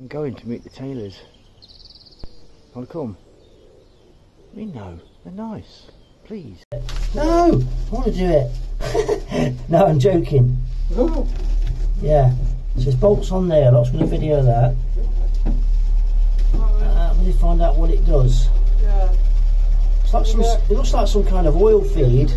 I'm going to meet the tailors. Want to come? Me no, they're nice. Please. No, I want to do it. no, I'm joking. Yeah, so there's bolts on there. I'm not going to video that. Uh, let me find out what it does. Yeah. It's like some, it looks like some kind of oil feed.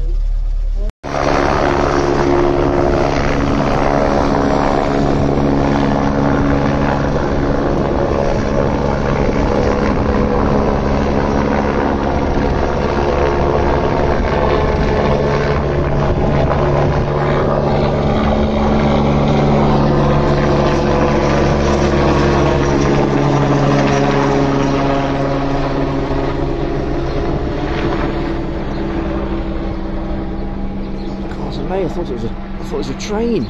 Thought it was a. I thought it was a train.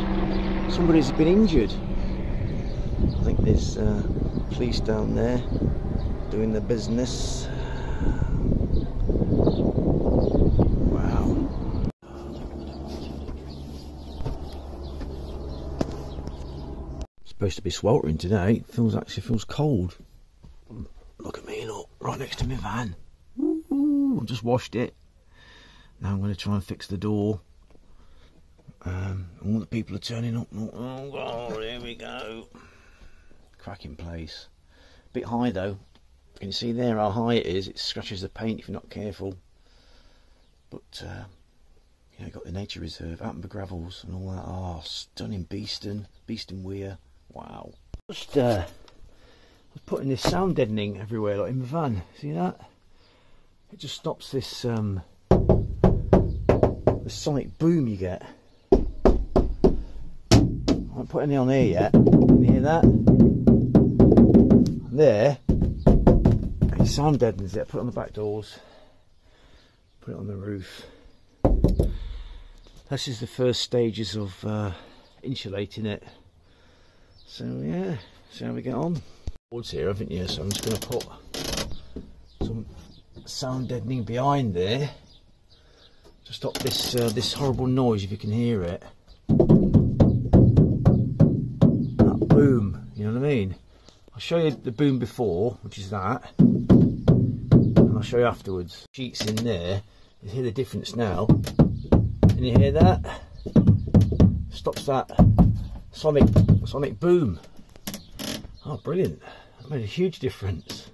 Somebody's been injured. I think there's uh, police down there doing their business. Wow. Supposed to be sweltering today. It feels actually feels cold. Look at me, look, right next to my van. Ooh, I just washed it. Now I'm going to try and fix the door. Um, all the people are turning up. Oh God, here we go. Cracking place. A Bit high though. Can you see there how high it is? It scratches the paint if you're not careful. But uh, you know, got the nature reserve, Attenborough Gravels and all that. Oh, stunning Beeston, Beeston Weir. Wow. Just uh, I was putting this sound deadening everywhere, like in the van. See that? It just stops this um, the sonic boom you get. I haven't put any on here yet. Can you hear that? There. It sound deadens it. Put it on the back doors. Put it on the roof. This is the first stages of uh, insulating it. So yeah, see how we get on. Boards here, haven't you? So I'm just going to put some sound deadening behind there to stop this uh, this horrible noise if you can hear it. Boom, you know what I mean? I'll show you the boom before, which is that, and I'll show you afterwards. Sheets in there, you hear the difference now. Can you hear that? Stops that sonic sonic boom. Oh, brilliant! That made a huge difference.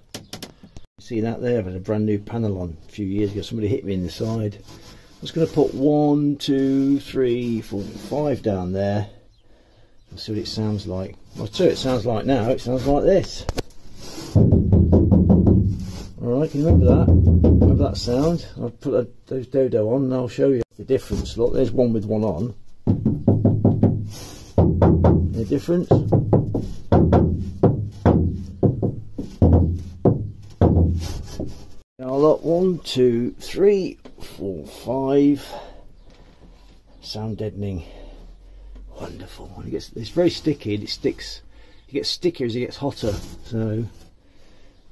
See that there? I've had a brand new panel on a few years ago. Somebody hit me in the side. I'm just going to put one, two, three, four, five down there and see what it sounds like. Well, you, it sounds like now. It sounds like this. Alright, can you remember that? Remember that sound? I'll put a, those dodo on and I'll show you the difference. Look, there's one with one on. The difference? Now look, one, two, three, four, five. Sound deadening. Wonderful. When it gets, it's very sticky. It sticks. It gets stickier as it gets hotter. So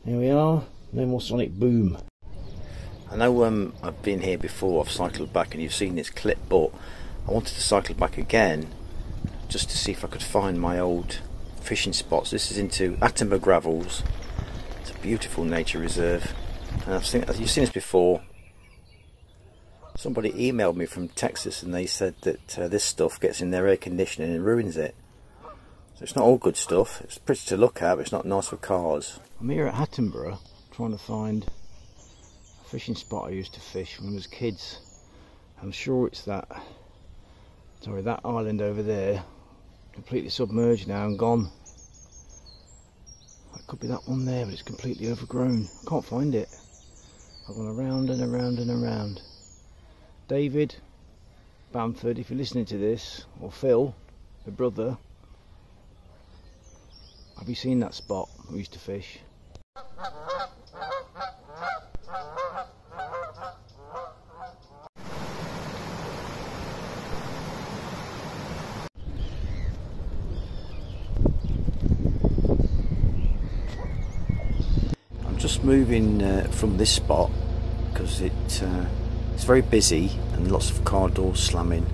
there we are. No more sonic boom. I know um, I've been here before. I've cycled back, and you've seen this clip, but I wanted to cycle back again just to see if I could find my old fishing spots. This is into Attenborough Gravels. It's a beautiful nature reserve. And I've seen, you've seen this before. Somebody emailed me from Texas and they said that uh, this stuff gets in their air conditioning and ruins it. So it's not all good stuff. It's pretty to look at, but it's not nice for cars. I'm here at Attenborough trying to find a fishing spot I used to fish when I was kids. I'm sure it's that, sorry, that island over there, completely submerged now and gone. It could be that one there, but it's completely overgrown. I can't find it. I've gone around and around and around. David Bamford, if you're listening to this, or Phil, the brother, have you seen that spot we used to fish? I'm just moving uh, from this spot because it uh, it's very busy and lots of car doors slamming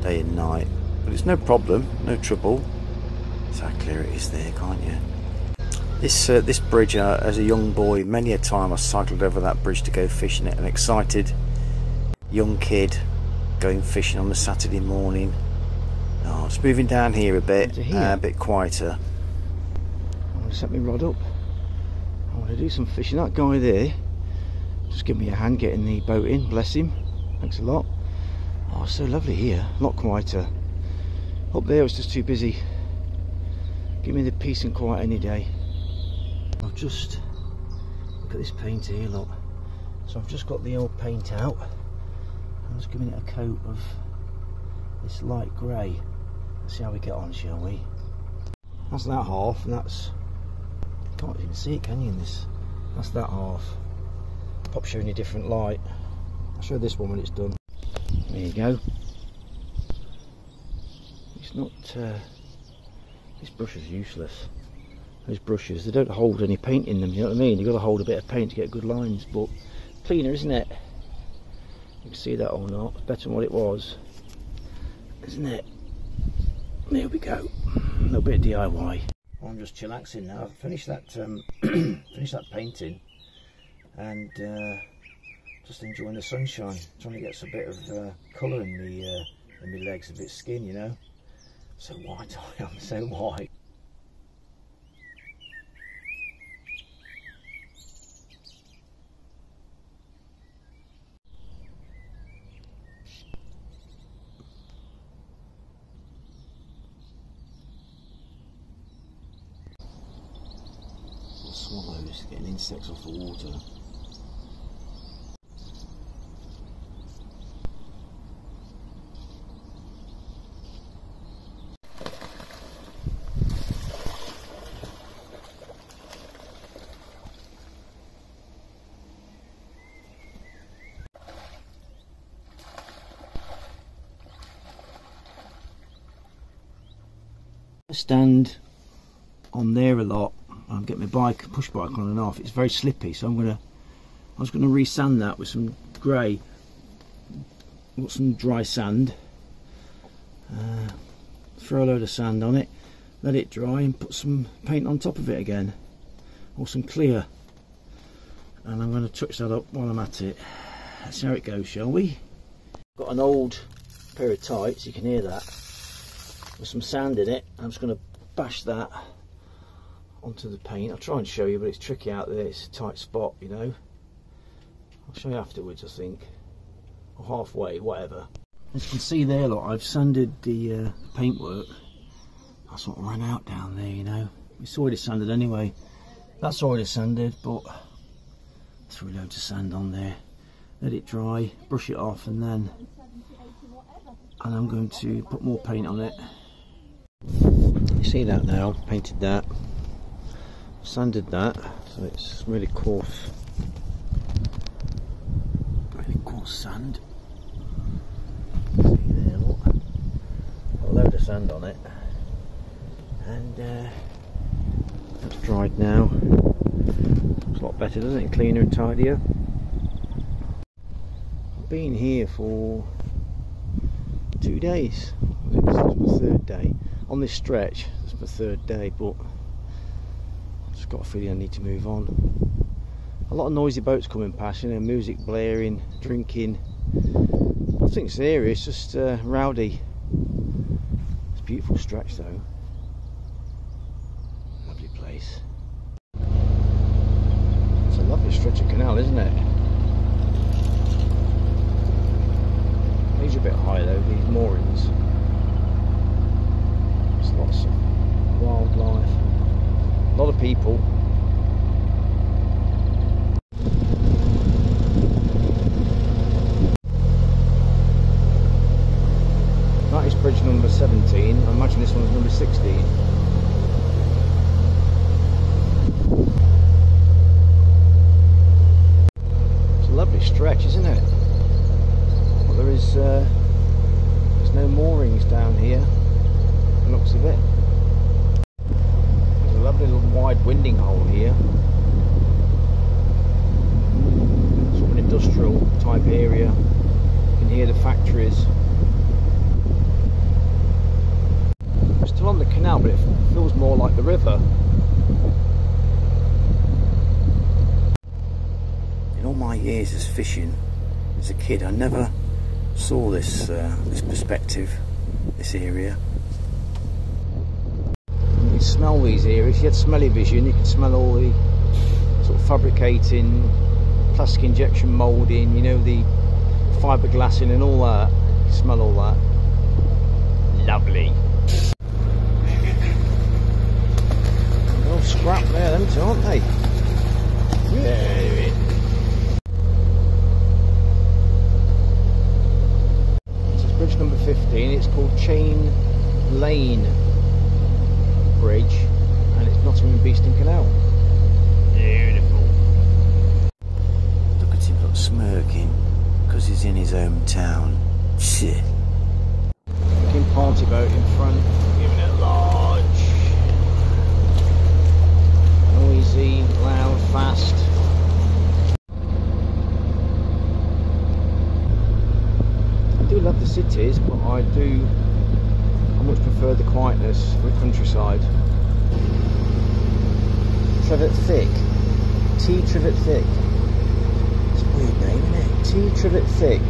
day and night. But it's no problem, no trouble. See how clear it is there, can't you? This uh, this bridge, uh, as a young boy, many a time I cycled over that bridge to go fishing it. An excited young kid going fishing on a Saturday morning. Oh, it's moving down here a bit, here. Uh, a bit quieter. I want to set my rod up. I want to do some fishing. That guy there, just give me a hand getting the boat in. Bless him. Thanks a lot. Oh, so lovely here. A lot quieter. Up there it's just too busy. Give me the peace and quiet any day. I've just look at this paint here, look. So I've just got the old paint out. I'm just giving it a coat of this light grey. Let's see how we get on, shall we? That's that half, and that's can't even see it, can you? In this, that's that half. Pop showing you different light. I'll show this one when it's done. There you go. It's not. Uh, this brush is useless. Those brushes, they don't hold any paint in them. You know what I mean? You've got to hold a bit of paint to get good lines, but cleaner, isn't it? You can see that or not. Better than what it was, isn't it? There we go. A little bit of DIY. I'm just chillaxing now. I've finished that um, finished that painting and uh, just enjoying the sunshine. Trying to get some bit of uh, colour in the uh, in my legs, a bit skin, you know. So white I am, so white. swallows getting insects off the water. Stand on there a lot I'll get my bike, push bike on and off. It's very slippy, so I'm gonna, I was gonna resand that with some grey, got some dry sand, uh, throw a load of sand on it, let it dry and put some paint on top of it again, or some clear. And I'm gonna touch that up while I'm at it. Let's see how it goes, shall we? Got an old pair of tights, you can hear that, with some sand in it. I'm just gonna bash that onto the paint. I'll try and show you, but it's tricky out there. It's a tight spot, you know. I'll show you afterwards, I think. Or halfway, whatever. As you can see there, look, I've sanded the uh, paintwork. That's what ran out down there, you know. It's already sanded anyway. That's already sanded, but threw loads of sand on there. Let it dry, brush it off, and then and I'm going to put more paint on it. You see that now, painted that. Sanded that. So it's really coarse. Really coarse sand. See there look a load of sand on it. And uh, that's dried now. Looks a lot better doesn't it? Cleaner and tidier. I've been here for two days. This is my third day on this stretch it's my third day but I've just got a feeling I need to move on. A lot of noisy boats coming past, you know, music blaring, drinking. Nothing serious, just uh, rowdy. It's a beautiful stretch though. Lovely place. It's a lovely stretch of canal, isn't it? These are a bit high though, these moorings. Lots of wildlife. A lot of people that is bridge number 17 I imagine this one's number 16 it's a lovely stretch isn't it well, there is uh, there's no moorings down here looks of it lovely little wide winding hole here. Sort of an industrial type area. You can hear the factories. We're still on the canal, but it feels more like the river. years as fishing as a kid, I never saw this uh, this perspective, this area. You can smell these areas. If you had smelly vision, you could smell all the sort of fabricating, plastic injection moulding, you know, the fiberglassing and all that. You can smell all that. Lovely. All scrap there, them two, aren't they? Yeah. This is bridge number 15. It's called Chain Lane Bridge and it's Nottingham Beeston Canal. Beautiful. Look at him look smirking because he's in his hometown. Shit. Looking party boat in front, giving it large. Noisy, loud, fast. I do love the cities, but I do. I much prefer the quietness of the countryside. Trivet Thick. T Trivet Thick. It's a weird name, isn't it? T Trivet Thick.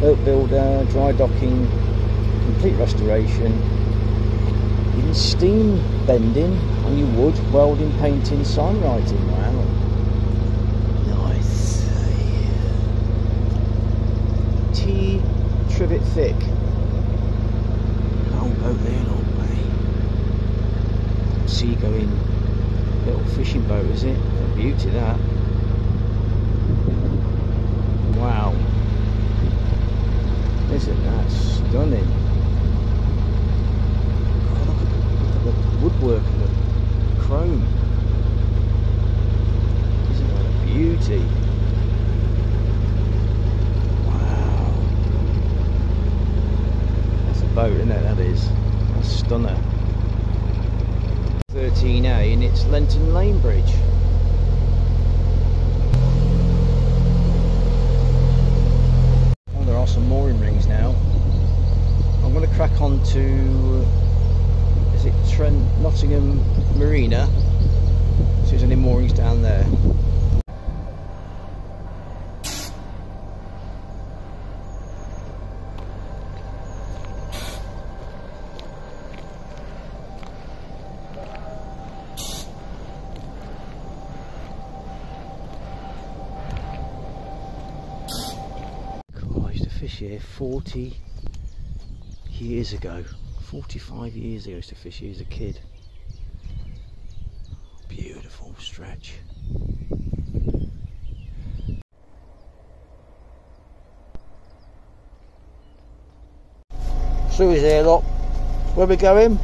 Boat builder, dry docking, complete restoration. Even steam bending on your wood, welding, painting, sign writing. Nice. T Trivet Thick. Long boat there, long way. Seagoing little fishing boat, is it? A beauty that. Wow. Isn't that stunning? God, look at the, look at the woodwork and the chrome. Isn't that a beauty? Wow. That's a boat, isn't it? That is. A stunner. 13A and it's Lenton Lane Bridge. Oh, there are some mooring rings now. I'm going to crack on to is it Trent Nottingham Marina? So there's any moorings down there. God, I used to fish here 40 years ago. 45 years ago I used to fish here as a kid. Beautiful stretch. Sue is here, look. Where we going?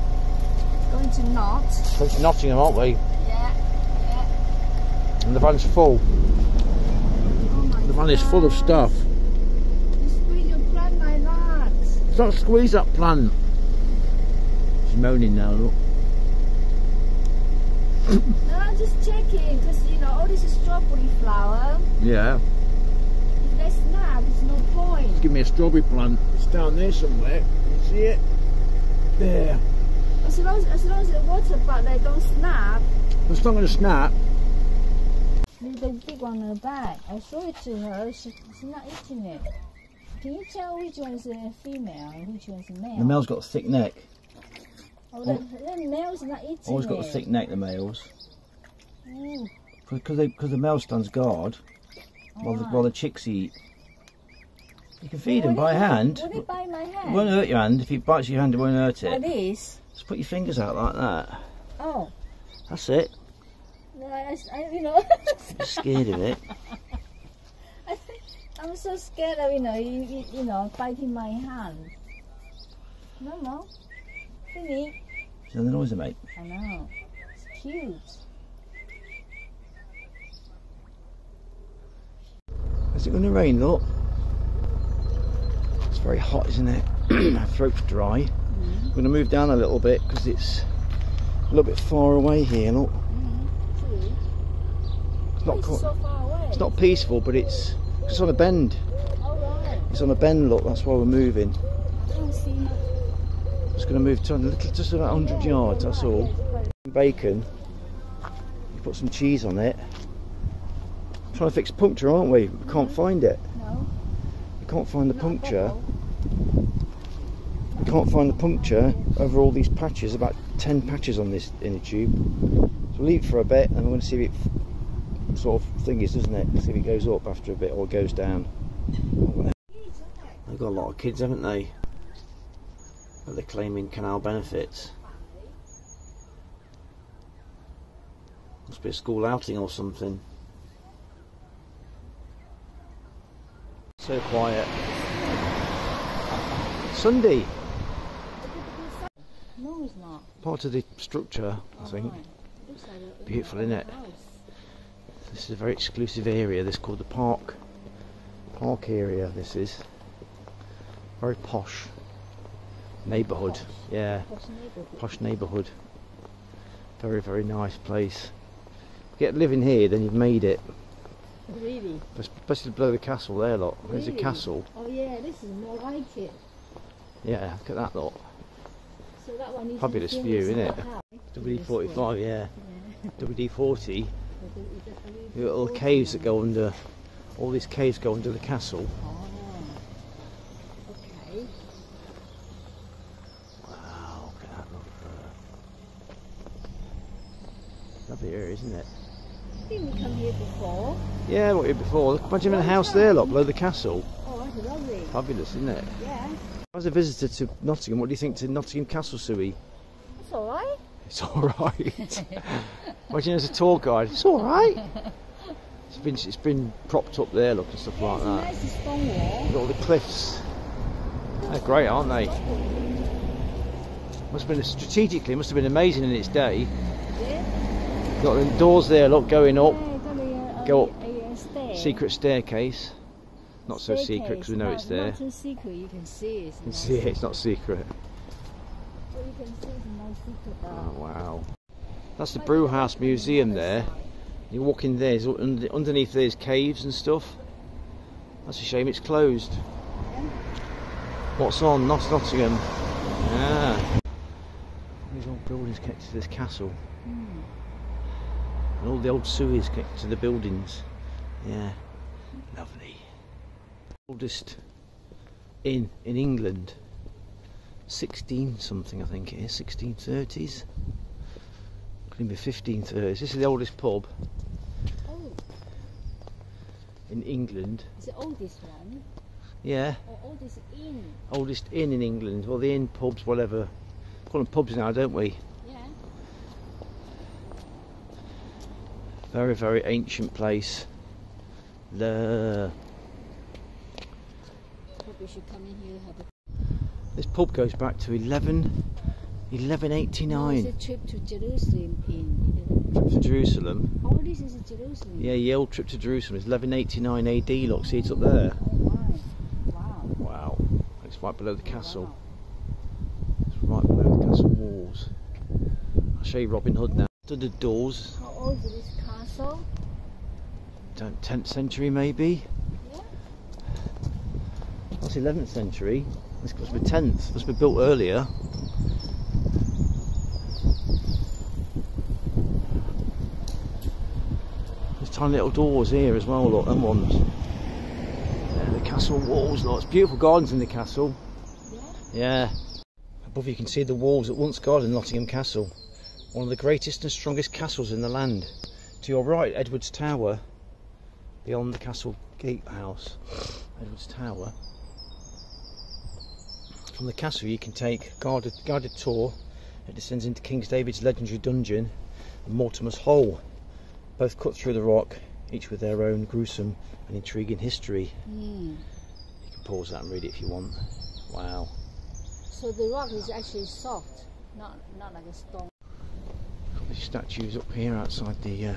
Going to Knot. Going to Nottingham, aren't we? Yeah, yeah. And the van's full. Oh The van is full of stuff. You squeeze your plant like that. It's not squeeze that plant. She's moaning now, look. No, I'm just checking because you know all this is strawberry flower. Yeah. If they snap, there's no point. Give me a strawberry plant. It's down there somewhere. You see it? There. As long as, as long as the water but they don't snap. It's not going to snap. There's the big one on the back. I showed it to her. She, she's not eating it. Can you tell which one is a female and which one is a male? The male's got a thick neck. Oh, the, the male's not eating Always it. got a thick neck, the males. Mm. Because because the male stands guard while the, while the chicks eat. You can feed them by it- hand. Will it bite my It hand? won't hurt your hand. If it bites your hand, it won't hurt Like it. this? Just put your fingers out like that. Oh. That's it. No, I, I, you know, You're scared of it. I'm so scared of you know, you, you, you know, biting my hand. No, no, Finny. The noise I make? I know. It's cute. Is it going to rain, look? It's very hot, isn't it? My throat's dry. Mm-hmm. I'm going to move down a little bit because it's a little bit far away here, look. Mm-hmm. True. It's not, It's so far away. it's not peaceful, but it's, it's on a bend. It's on a bend, look, that's why we're moving. I don't see much. Just going to move to a little, just about 100 yards, that's all. Bacon, you put some cheese on it. Trying to fix puncture, aren't we? We can't find it. No. We can't find the puncture. We can't find the puncture over all these patches. About ten patches on this inner tube. So we'll leave it for a bit, and we're going to see if it sort of thing is, doesn't it? See if it goes up after a bit or goes down. They've got a lot of kids, haven't they? But they're claiming canal benefits. Must be a school outing or something. So quiet. Sunday, No, it's not. part of the structure, I think. Oh, Alright. Looks like a- Beautiful, a innit? This is a very exclusive area. This is called the park. Park area. This is very posh neighbourhood. Posh. Yeah, Posh neighborhood. posh neighbourhood. Very very nice place. If you Get living here, then you've made it. Really? Especially below the castle there, look. There's a castle. Oh yeah, this is more like it. Yeah, look at that lot. So that one is Fabulous view, isn't it? WD-45, yeah. Yeah. WD-40. The little caves that go under. All these caves go under the castle. Oh. Okay. Wow, look at that look. Lovely area, isn't it? I think we come here before. Yeah, what we did before. Look, imagine a house there, look, below the castle. Oh, that's lovely. Fabulous, isn't it? Yeah. As a visitor to Nottingham, what do you think to Nottingham Castle, Suey? It's all right. It's all right. imagine as a tour guide, it's all right. It's been it's been propped up there, look, and stuff Yeah, like that. nice stone wall. Look all the cliffs. They're great, aren't they? Must have been strategically, must have been amazing in its day. Yeah. Got the doors there, look, going up. Yeah, a, uh, Go up. A, a uh, stair. Secret staircase. Not so secret because we know Staircase, it's there. Not too secret. You can see it. You can see it, it's not secret. Well, you can see it's secret. Oh wow. That's the Brew House Museum there. You walk in there, underneath there's caves and stuff. That's a shame it's closed. What's on? Not Nottingham. Yeah. These old buildings connected to this castle. And all the old sewers connected to the buildings. Yeah. Lovely. Oldest inn in England. 16 something I think it is, 1630s. Could be 1530s. This is the oldest pub Oh, in England. it's the oldest one. Yeah, Or oldest inn. oldest inn in England. Well, the inn, pubs, whatever. Call them pubs now, don't we? Yeah. Very, very ancient place. The Probably should come in here have a this pub goes back to 11, 1189. No, it's a trip to Jerusalem Inn. Trip to Jerusalem. Oh, this is Jerusalem. Yeah, the old trip to Jerusalem is 1189 AD. Look, see it's up there. Oh my. Wow. Wow, it's right below the oh, castle. Wow. It's right below the castle walls. I'll show you Robin Hood now. To the doors, How old is this castle? 10th century maybe. Yeah. That's 11th century. This must be 10th. Must be built earlier. Tiny little doors here as well, look, them ones. There, the castle walls, look. It's beautiful gardens in the castle. Yeah. Yeah. Above you can see the walls that once guarded Nottingham Castle. One of the greatest and strongest castles in the land. To your right, Edward's Tower. Beyond the castle gatehouse. Edward's Tower. From the castle you can take a guarded, guided tour. It descends into King's David's legendary dungeon and Mortimer's Hole. Both cut through the rock, each with their own gruesome and intriguing history. Hmm. You can pause that and read it if you want. Wow. So the rock is actually soft, not not like a stone. Got these statues up here outside the. Uh...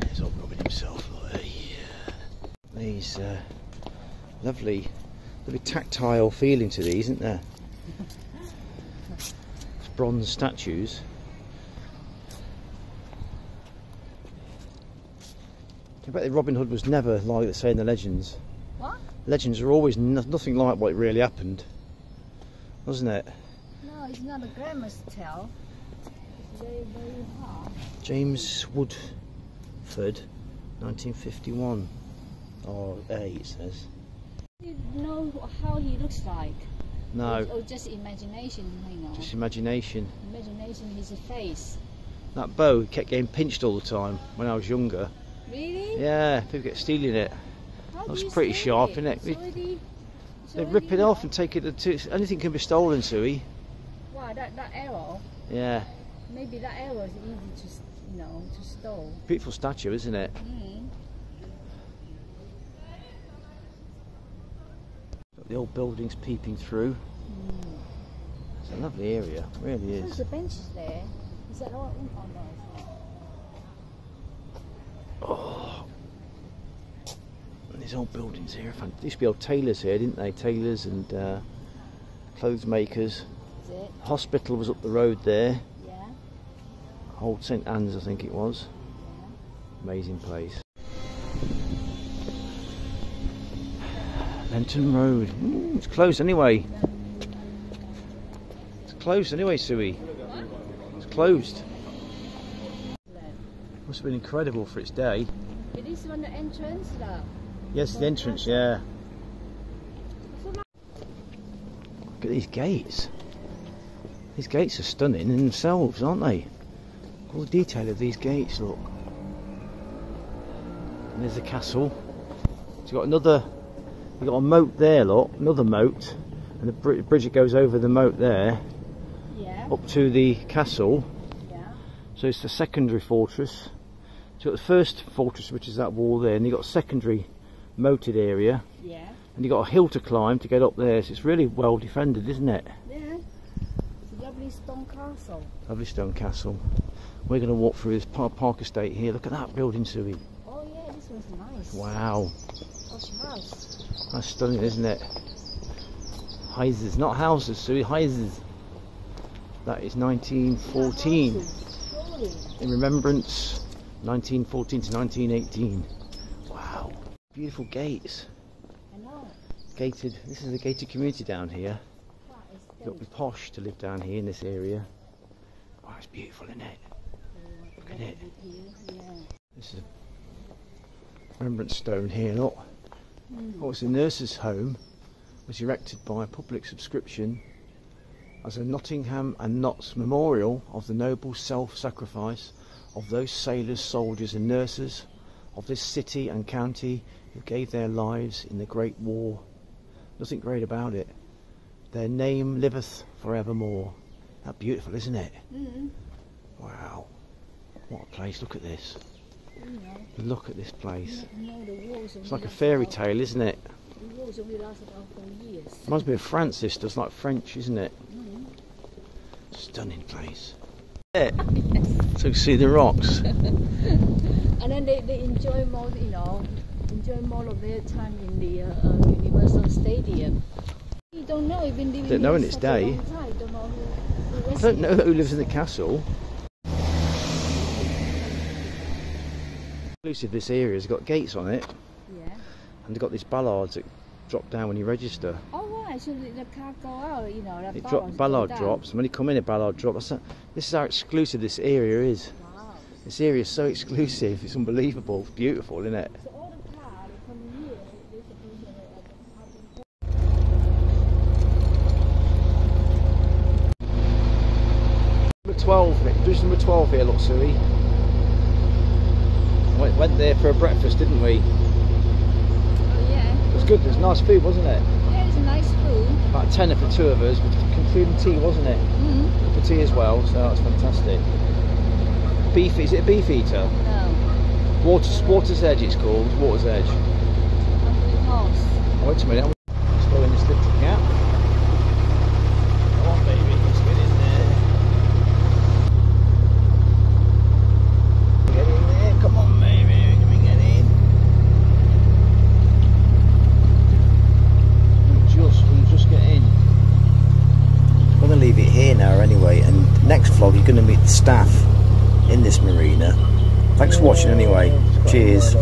There's old Robin himself. Look, These uh, lovely, lovely tactile feeling to these, isn't there? It's bronze statues. I bet Robin Hood was never like they say in the legends. What? Legends are always no- nothing like what really happened, wasn't it? No, it's not a grandma's tale. very, very hard. James Woodford, 1951. Or A, it says. You know how he looks like? No, Or, or just imagination, you know. just imagination. imagination his face. That bow kept getting pinched all the time when I was younger. Really? Yeah, people get stealing it. How That's pretty sharp, isn't it? It's already- it's They rip it off and take it to. Anything can be stolen, Suey. Wow, that, that arrow. Yeah, Maybe that arrow is easy to, you know, to steal. beautiful statue, isn't it? Mm. The old buildings peeping through. Mm. It's a lovely area, it really is. There's a bench there. Is that all? It's. Oh. And these old buildings here. There used to be old tailors here, didn't they? Tailors and uh, clothes makers. Is it? Hospital was up the road there. Yeah. Old St Anne's, I think it was. Yeah. Amazing place. Lenton Road. Ooh, it's closed anyway. It's closed anyway, Suey. It's closed. Must have been incredible for its day. It is on the entrance, lah. Yes, the entrance, yeah. Look at these gates. These gates are stunning in themselves, aren't they? All the detail of these gates, look. And there's the castle. It's got another, you've got a moat there, lot, another moat. And the bri- bridge that goes over the moat there, Yeah. up to the castle. Yeah. So it's the secondary fortress. So you've got the first fortress, which is that wall there, and you've got a secondary moated area. Yeah. and you've got a hill to climb to get up there, so it's really well defended, isn't it? Yeah. It's a lovely stone castle. Lovely stone castle. We're going to walk through this Park, Park Estate here. Look at that building, Suey. Oh yeah, this one's nice. Wow, Posh house. That's stunning, isn't it? Houses, not houses, Suey, houses. That is 1914. In remembrance, 1914 to 1918. Wow, beautiful gates. Gated. This is a gated community down here. You've got to be posh to live down here in this area. Wow, it's beautiful, isn't it? Look at it. This is a remembrance stone here, look. Oh, was a nurse's home. Was erected by public subscription as a Nottingham and Notts memorial of the noble self-sacrifice of those sailors, soldiers and nurses of this city and county who gave their lives in the Great War. Nothing great about it. Their name liveth forevermore. That beautiful, isn't it? Mm. Wow. What a place. Look at this. Look at this place. you know the walls. It's like a fairy tale, isn't it? The walls only last about four years. Reminds me of France, this does like French, isn't it? Mm. Stunning place. Yeah. So you see the rocks. And then they, they enjoy more, you know, enjoy more of their time in the uh, uh, Universal Stadium. You don't know, been living Don't know when it's day. Time. Don't know who, who I don't know who lives in the castle. Exclusive this area has got gates on it Yeah. and they've got these ballards that drop down when you register. Oh, right. So the, the car go out, you know, the It drop, ballard drops, and when you come in a ballard drops. that's this is how exclusive this area is. Wow. This area is so exclusive, it's unbelievable, it's beautiful, isn't it? So all the cars they come here, they supposed to have a parking Number 12, Nick. Bridge number 12 here, look, Went, went there for a breakfast, didn't we? Oh, yeah. It was good, it was nice food, wasn't it? Yeah, it's nice food. About a tenner for two of us, with including tea, wasn't it? Mm-hmm. Cup of tea as well, so that's fantastic. Beef, is it a beef eater? No. Water, Water's Edge it's called, Water's Edge. Horse. Oh, wait a minute, let's go in this little gap. Come on baby, let's get in there. Get in there, come on baby, can we get in? We'll Just, we'll just get in. I'm going to leave it here now anyway, and next vlog you're going to meet the staff in this marina. Thanks for watching anyway. Cheers.